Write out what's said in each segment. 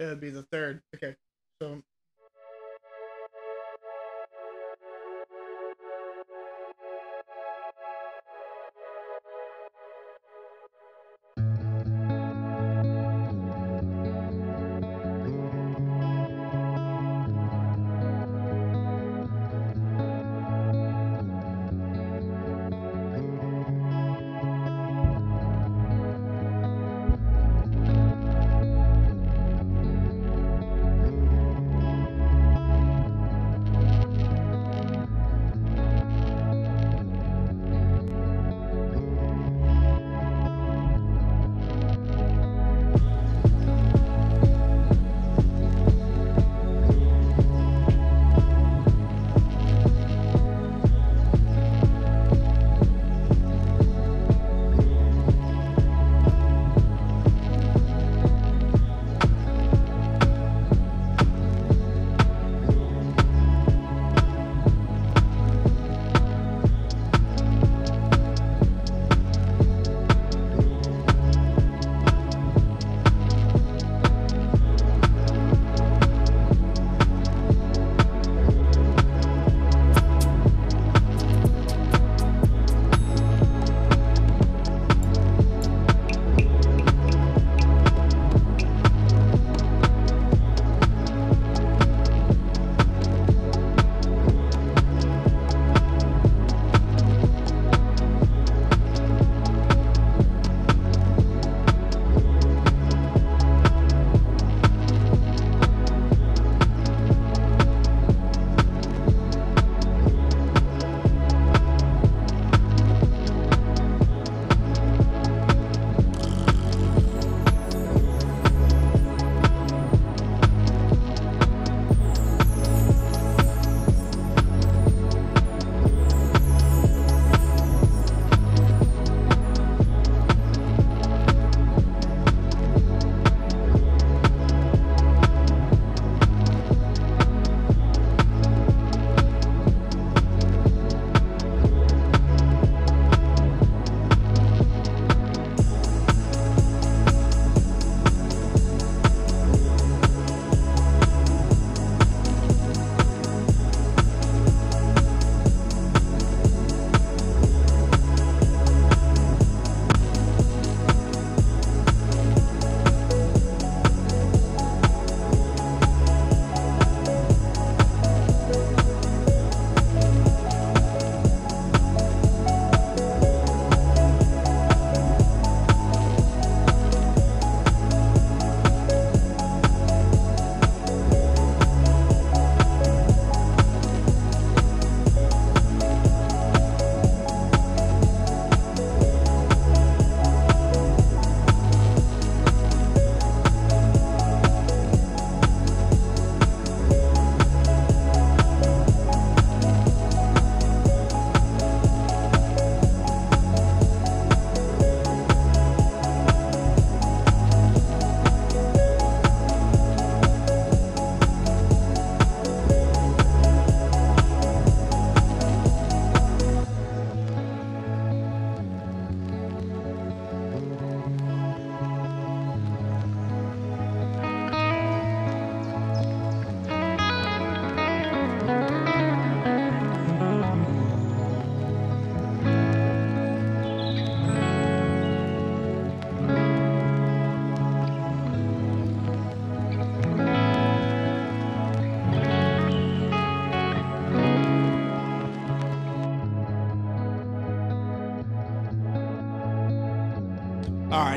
It would be the third. Okay, so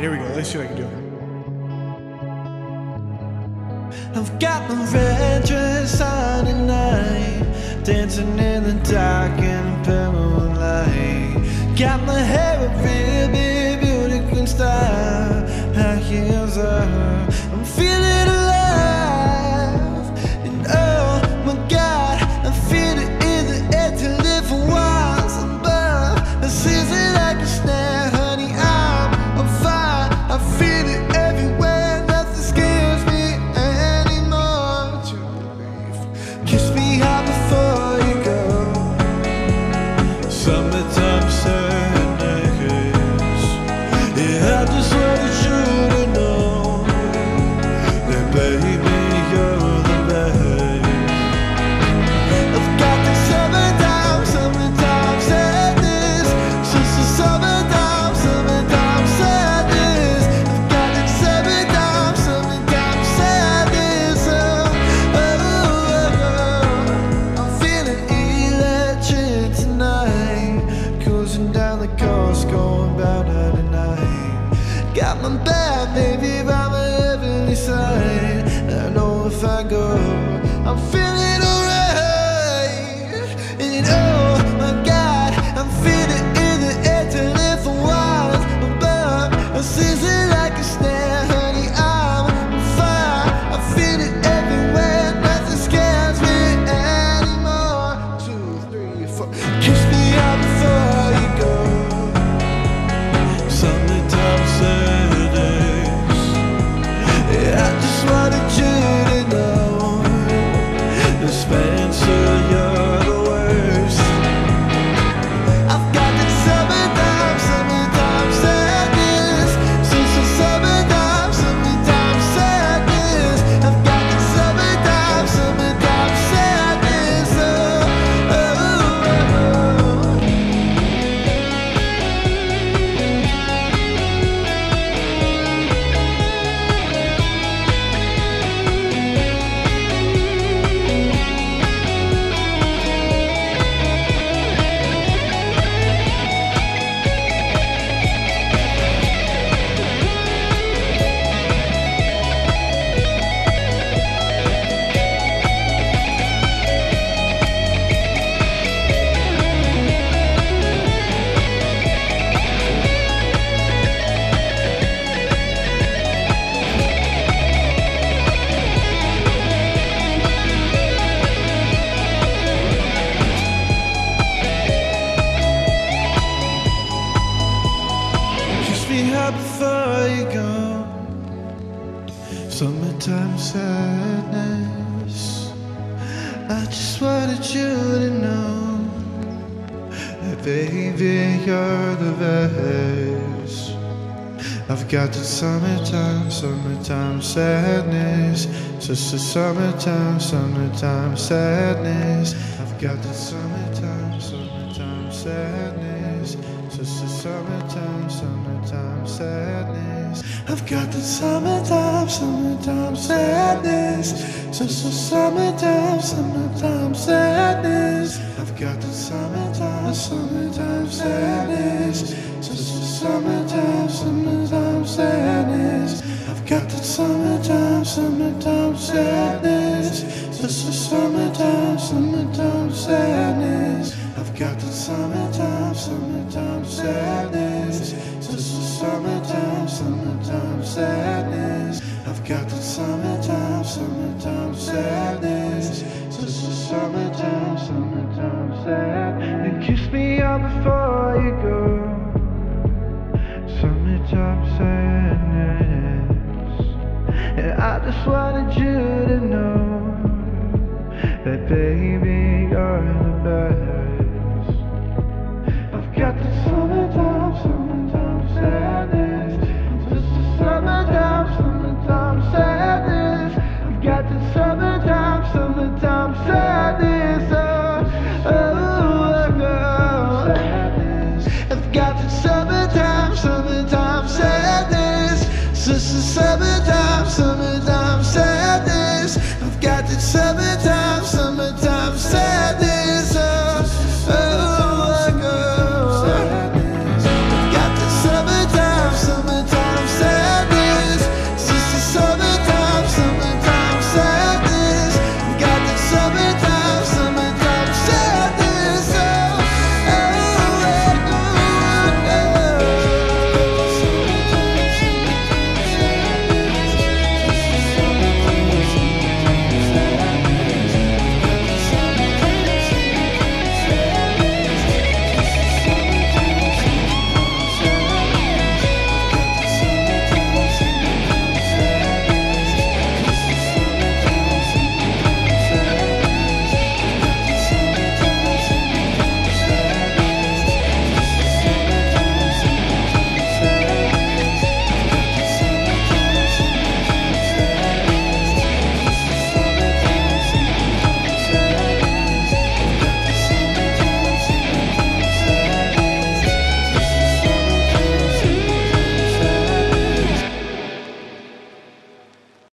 here we go. Let's see what I can do. I've got my red dress on at night, dancing in the dark in a pale light. Got my hair a real big beauty queen style, high heels up. I'm feeling non te Before you go, Summertime sadness. I just wanted you to know That baby you're the best. I've got the summertime, summertime sadness. Just the summertime, summertime sadness. I've got the summertime I've got the summertime, summertime sadness. Just the summertime, summertime sadness. I've got the summertime, summertime sadness. Just the summertime, summertime sadness. I've got the summertime, summertime sadness. Summertime, summertime sadness. I've got the summertime, summertime sadness. Just the summertime, summertime sadness. And kiss me out before you go. Summertime sadness. And I just wanted you to know just a seven.